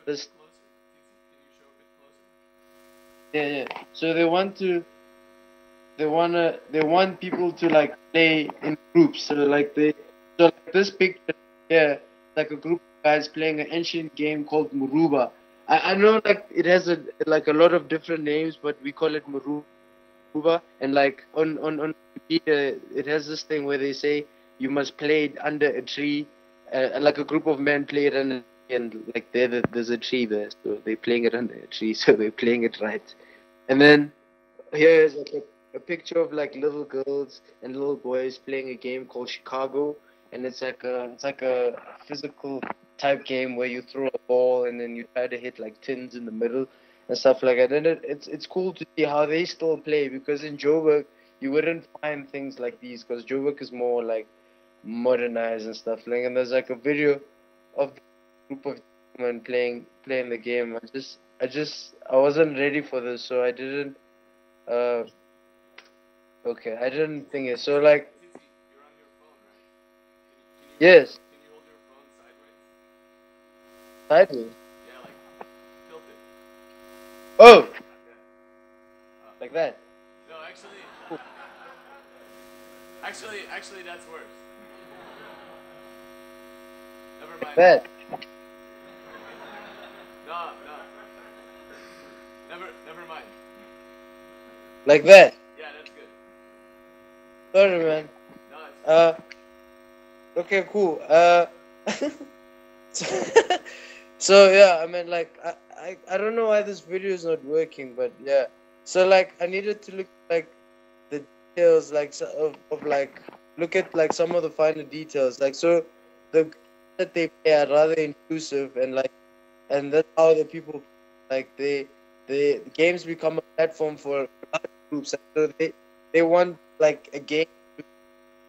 This, yeah, yeah. So they want to they wanna they want people to like play in groups. So like they this picture here, like a group of guys playing an ancient game called Moruba. I, I know like it has a like a lot of different names, but we call it Moruba. And like on on on Wikipedia, it has this thing where they say you must play it under a tree, uh, like a group of men play it under and like there there's a tree there, so they're playing it under a tree, so they're playing it right. And then here is like a, a picture of like little girls and little boys playing a game called Chicago, and it's like a it's like a physical type game where you throw a ball and then you try to hit like tins in the middle and stuff like that. And it, it's it's cool to see how they still play because in Joburg you wouldn't find things like these because Joburg is more like modernized and stuff like. And there's like a video of a group of men playing playing the game. I just I just I wasn't ready for this, so I didn't. Uh, okay, I didn't think it. So like. Yes. Sideways. Oh. Like that. No, actually. Actually, actually, that's worse. Never mind. Like That. No, no. Never, never mind. Like that. Yeah, that's good. Sorry, man. No, it's Uh. Okay, cool. Uh. so, so yeah, I mean, like, I, I, I don't know why this video is not working, but yeah. So like, I needed to look like the details, like of, of like look at like some of the finer details, like so the that they play are rather inclusive and like, and that's how the people like they the games become a platform for groups. So they they want like a game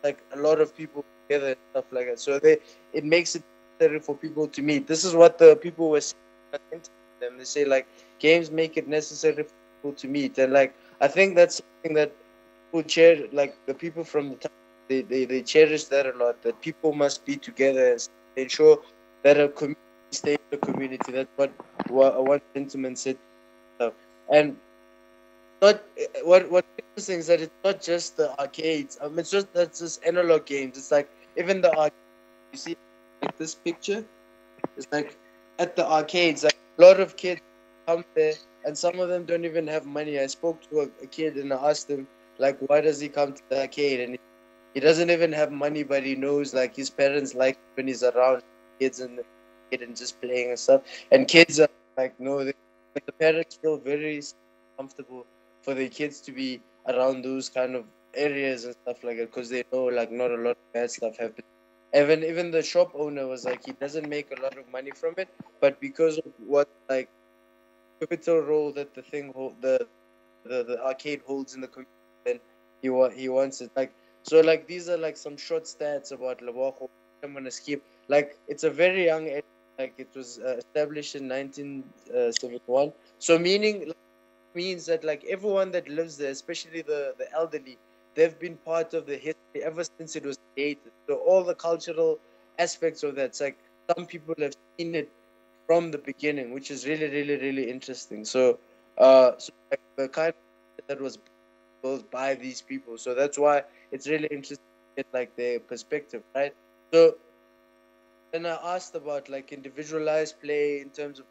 like a lot of people together and stuff like that. So they it makes it necessary for people to meet. This is what the people were saying them. They say like games make it necessary for people to meet, and like I think that's something that people cherish. Like the people from the town, they, they they cherish that a lot. That people must be together and ensure that a community stays a community. That's what what one gentleman said. And not what what interesting is that it's not just the arcades. Um, it's just that's just analog games. It's like even the. You see, like this picture. It's like at the arcades. Like a lot of kids come there, and some of them don't even have money. I spoke to a, a kid and I asked him like, why does he come to the arcade? And he, he doesn't even have money, but he knows like his parents like when he's around kids and the and just playing and stuff. And kids are like, no, they, the parents feel very comfortable for their kids to be around those kind of areas and stuff like that because they know like not a lot of bad stuff happens. Even even the shop owner was like he doesn't make a lot of money from it, but because of what like pivotal role that the thing hold the the, the arcade holds in the community, then he wa- he wants it like so like these are like some short stats about Lebogo. I'm gonna skip like it's a very young like it was uh, established in 1971. So meaning means that like everyone that lives there, especially the the elderly, they've been part of the history ever since it was created. So all the cultural aspects of that, it's like some people have seen it from the beginning, which is really, really, really interesting. So, uh, so like the kind that was built by these people. So that's why it's really interesting to get like their perspective, right? So then I asked about like individualized play in terms of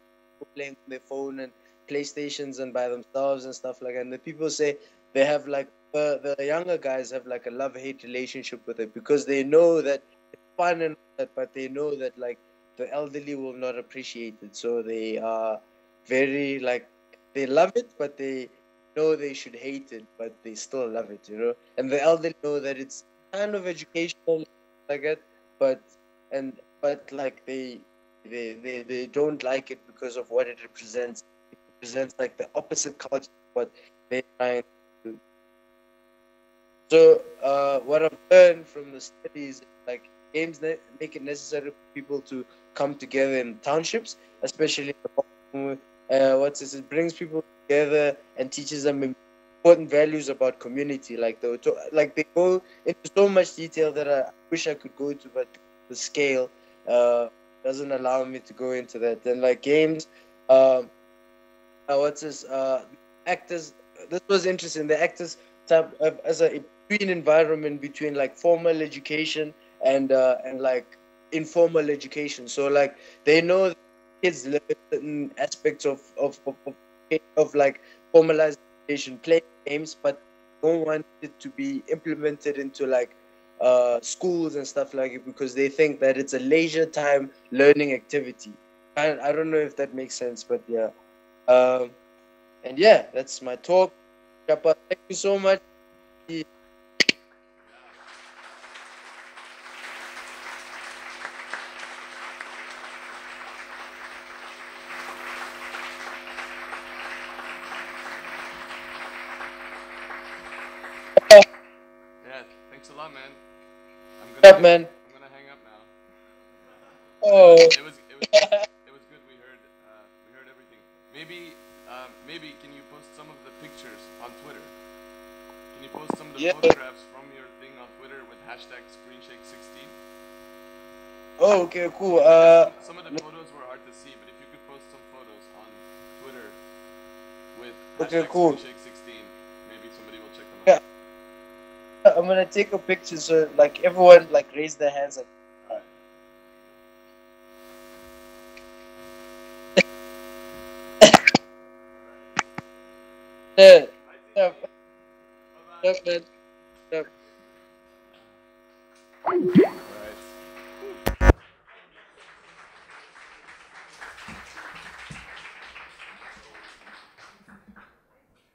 playing on their phone and playstations and by themselves and stuff like that. And the people say they have like the, the younger guys have like a love hate relationship with it because they know that it's fun and that, but they know that like the elderly will not appreciate it. So they are very like they love it, but they know they should hate it, but they still love it, you know. And the elderly know that it's kind of educational like that, but and but like they they they, they don't like it because of what it represents. It represents like the opposite culture but to do. So uh, what I've learned from the studies, like games ne- make it necessary for people to come together in townships, especially uh, what's this? It brings people together and teaches them important values about community. Like they to, like they go into so much detail that I wish I could go into, but the scale uh, doesn't allow me to go into that. Then like games, um, uh, what's this? Uh, actors. This was interesting. The actors type of, as a between environment between like formal education and uh, and like informal education. So like they know kids learn certain aspects of of, of, of, like formalized education, play games, but don't want it to be implemented into like uh, schools and stuff like it because they think that it's a leisure time learning activity. I, I don't know if that makes sense, but yeah. Um, and yeah, that's my talk. Thank you so much. I'm gonna up, hang- man? I'm gonna hang up now. Oh. It was it was it was good. We heard uh, we heard everything. Maybe um, maybe can you post some of the pictures on Twitter? Can you post some of the Yeah. photographs from your thing on Twitter with hashtag ScreenShake16? Oh, okay, cool. Uh, Some of the photos were hard to see, but if you could post some photos on Twitter with Okay, hashtag cool. ScreenShake16, maybe somebody will check them Yeah. out. I'm take a picture so like everyone like raise their hands like. Yeah. Yeah, man. Yeah.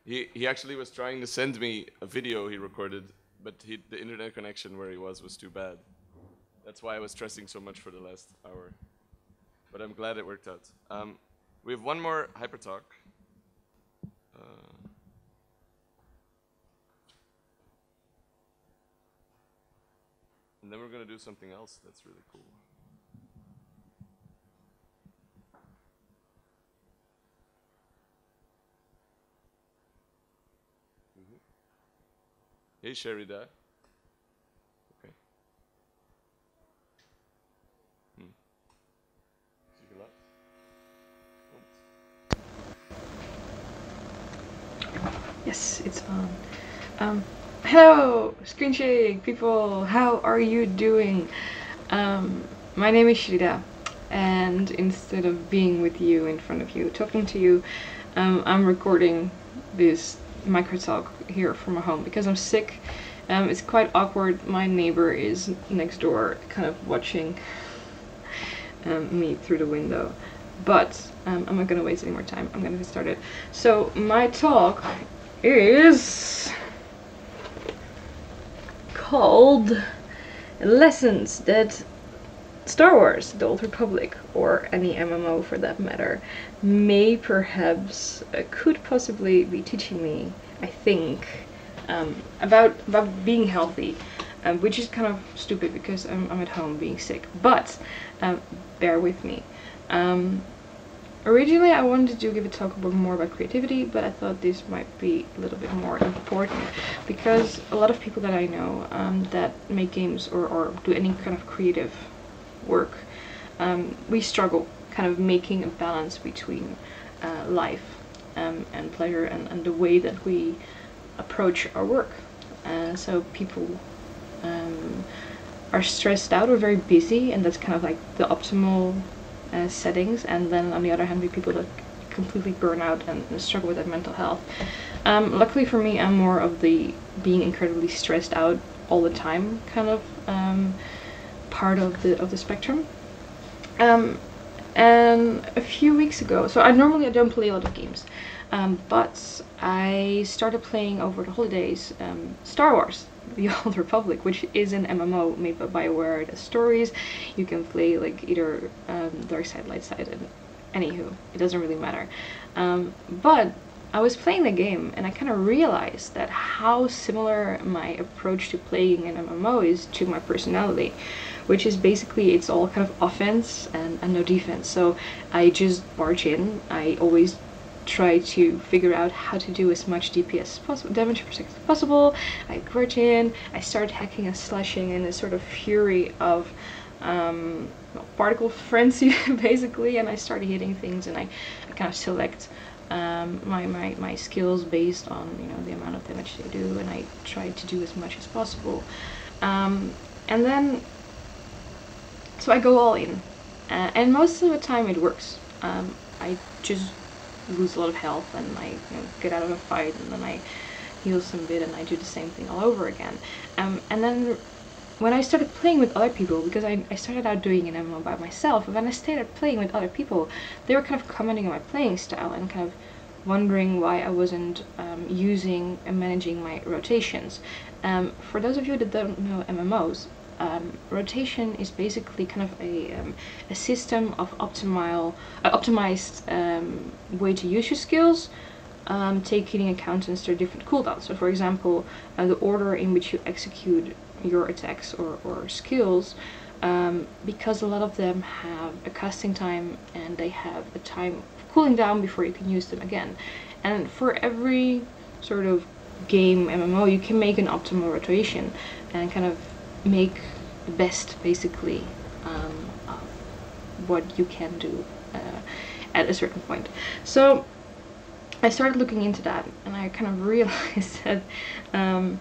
He, he actually was trying to send me a video he recorded, but he, the internet connection where he was was too bad. That's why I was stressing so much for the last hour. But I'm glad it worked out. Um, we have one more hyper talk. Uh, and then we're gonna do something else that's really cool. Hey, Sherida. Okay. Hmm. Yes, it's on. Um, hello, Screen Shake people. How are you doing? Um, my name is Sherida, and instead of being with you in front of you, talking to you, um, I'm recording this micro talk here from my home because I'm sick. Um, it's quite awkward. My neighbor is next door, kind of watching um, me through the window. But um, I'm not gonna waste any more time. I'm gonna get started. So my talk is called Lessons That Star Wars, The Old Republic, or any MMO for that matter, may perhaps, uh, could possibly be teaching me, I think, um, about, about being healthy. Um, which is kind of stupid because I'm, I'm at home being sick. But um, bear with me. Um, originally I wanted to give a talk about more about creativity, but I thought this might be a little bit more important because a lot of people that I know um, that make games or, or do any kind of creative work, um, we struggle kind of making a balance between uh, life um, and pleasure and, and the way that we approach our work. Uh, so people um, are stressed out or very busy, and that's kind of like the optimal uh, settings. And then on the other hand, we people that completely burn out and struggle with their mental health. Um, luckily for me, I'm more of the being incredibly stressed out all the time kind of um, part of the of the spectrum. Um, and a few weeks ago, so I normally I don't play a lot of games, um, but I started playing over the holidays um, Star Wars: The Old Republic, which is an MMO made by BioWare. Stories. You can play like either um, dark side, light side, and anywho, it doesn't really matter. Um, but I was playing the game and I kind of realized that how similar my approach to playing an MMO is to my personality, which is basically it's all kind of offense and, and no defense. So I just barge in. I always try to figure out how to do as much DPS as possible, damage per as possible. I worked in, I started hacking and slashing in a sort of fury of um, particle frenzy basically and I started hitting things and I, I kind of select um, my, my, my skills based on you know the amount of damage they do and I try to do as much as possible um, and then so I go all in. Uh, and most of the time it works. Um, I just lose a lot of health and I you know, get out of a fight and then I heal some bit and I do the same thing all over again. Um, and then when I started playing with other people, because I, I started out doing an MMO by myself, when I started playing with other people, they were kind of commenting on my playing style and kind of wondering why I wasn't um, using and managing my rotations. Um, for those of you that don't know MMOs, um, rotation is basically kind of a, um, a system of optimal, uh, optimized um, way to use your skills, um, taking account into different cooldowns. So for example, uh, the order in which you execute your attacks or, or skills um, because a lot of them have a casting time and they have a time cooling down before you can use them again. And for every sort of game MMO you can make an optimal rotation and kind of make the best basically um, what you can do uh, at a certain point. So I started looking into that and I kind of realized that um,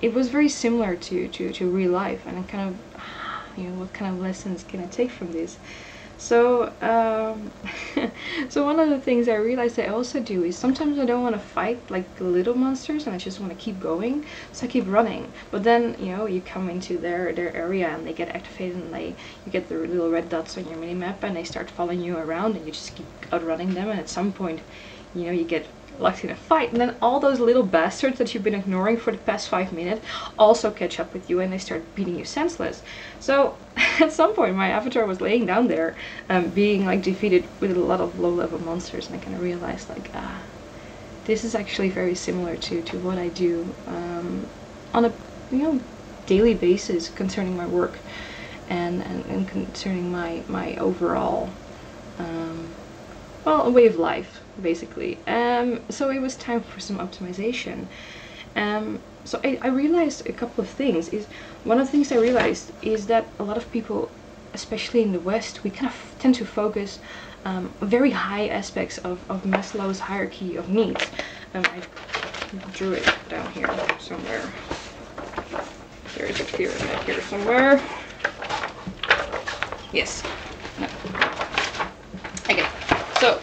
it was very similar to, to, to real life and I kind of, you know, what kind of lessons can I take from this? So, um, so one of the things I realized I also do is sometimes I don't want to fight like little monsters and I just want to keep going, so I keep running. But then, you know, you come into their, their area and they get activated and they, you get the little red dots on your minimap and they start following you around and you just keep outrunning them and at some point, you know, you get locked in a fight. And then all those little bastards that you've been ignoring for the past five minutes also catch up with you and they start beating you senseless. So at some point my avatar was laying down there um, being like defeated with a lot of low level monsters. And I kind of realized like ah this is actually very similar to, to what I do um, on a you know daily basis concerning my work and, and, and concerning my, my overall um, well a way of life basically. Um, so it was time for some optimization. Um, so I, I, realized a couple of things. Is one of the things I realized is that a lot of people, especially in the West, we kind of tend to focus um, very high aspects of, of Maslow's hierarchy of needs. Um, I drew it down here somewhere. There is a map here somewhere. Yes. No. Okay. So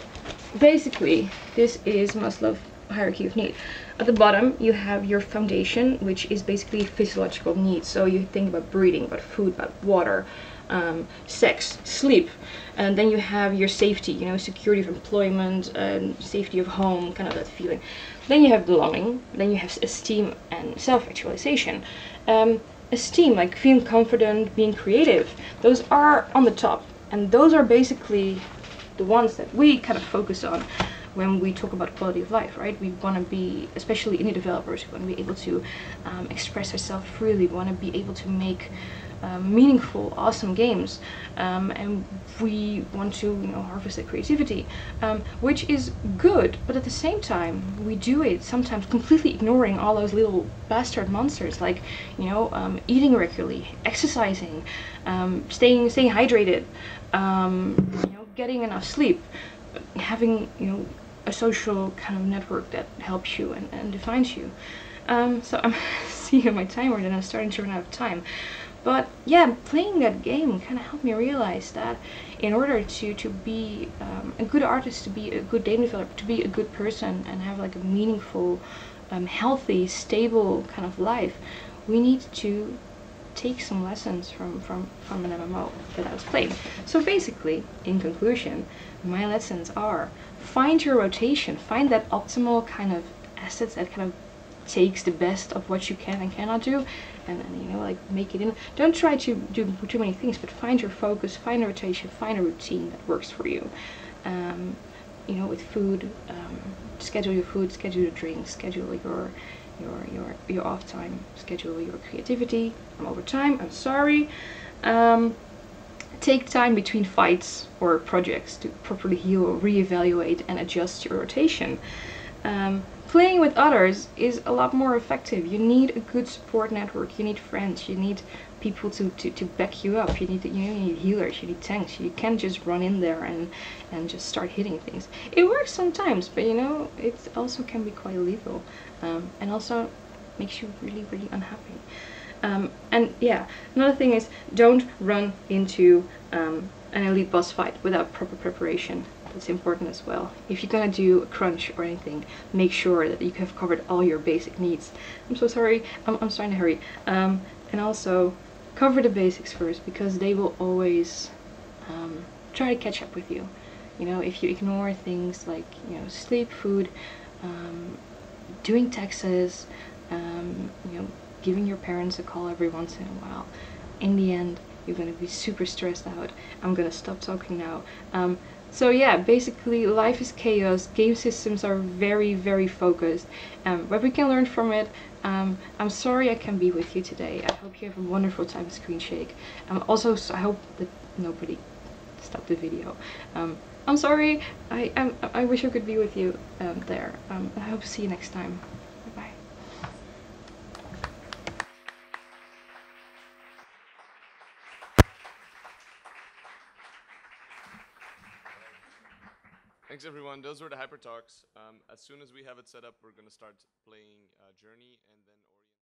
basically, this is Maslow's hierarchy of need. At the bottom, you have your foundation, which is basically physiological needs. So you think about breathing, about food, about water, um, sex, sleep. And then you have your safety, you know, security of employment, and safety of home, kind of that feeling. Then you have belonging. Then you have esteem and self-actualization. Um, esteem, like feeling confident, being creative, those are on the top. And those are basically the ones that we kind of focus on when we talk about quality of life, right? We want to be, especially indie developers, we want to be able to um, express ourselves freely. We want to be able to make um, meaningful, awesome games, um, and we want to, you know, harvest that creativity, um, which is good. But at the same time, we do it sometimes completely ignoring all those little bastard monsters, like, you know, um, eating regularly, exercising, um, staying staying hydrated, you know, getting enough sleep, having you know a social kind of network that helps you and, and defines you. Um, so I'm seeing my timer and I'm starting to run out of time. But yeah, playing that game kind of helped me realize that in order to, to be um, a good artist, to be a good game developer, to be a good person and have like a meaningful, um, healthy, stable kind of life, we need to take some lessons from, from, from an MMO that I was playing. So basically, in conclusion, my lessons are find your rotation, find that optimal kind of assets that kind of takes the best of what you can and cannot do and, and you know like make it in don't try to do too many things but find your focus find a rotation find a routine that works for you um, you know with food um, schedule your food schedule your drinks schedule your your your your off time schedule your creativity i'm over time i'm sorry um, take time between fights or projects to properly heal, reevaluate, and adjust your rotation. Um, playing with others is a lot more effective. You need a good support network. You need friends. You need people to, to, to back you up. You need you, need healers. You need tanks. You can't just run in there and and just start hitting things. It works sometimes, but you know it also can be quite lethal, um, and also makes you really really unhappy. Um, and yeah, another thing is don't run into um, an elite boss fight without proper preparation. That's important as well. If you're gonna do a crunch or anything, make sure that you have covered all your basic needs. I'm so sorry, I'm, I'm starting to hurry. Um, and also, cover the basics first because they will always um, try to catch up with you. You know, if you ignore things like, you know, sleep, food, um, doing taxes, um, you know, giving your parents a call every once in a while, in the end, you're to be super stressed out. I'm to stop talking now. Um, so yeah, basically life is chaos. Game systems are very, very focused. Um, but we can learn from it. Um, I'm sorry I can't be with you today. I hope you have a wonderful time Screenshake. Um, also, so I hope that nobody stopped the video. Um, I'm sorry. I, I, I wish I could be with you um, there. Um, I hope to see you next time. Bye. Thanks everyone. Those were the hyper talks. Um, as soon as we have it set up, we're gonna start playing uh, Journey and then.